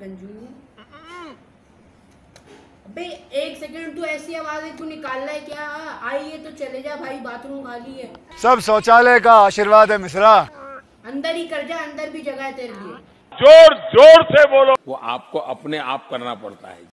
गंजू अबे एक सेकंड तू ऐसी आवाज़ है तू है क्या? आई है तो चले जा भाई बाथरूम खाली है। सब शौचालय का आशीर्वाद है मिश्रा। अंदर ही कर जा अंदर भी जगह है तेरे लिए। ज़ोर ज़ोर से बोलो। वो आपको अपने आप करना पड़ता है।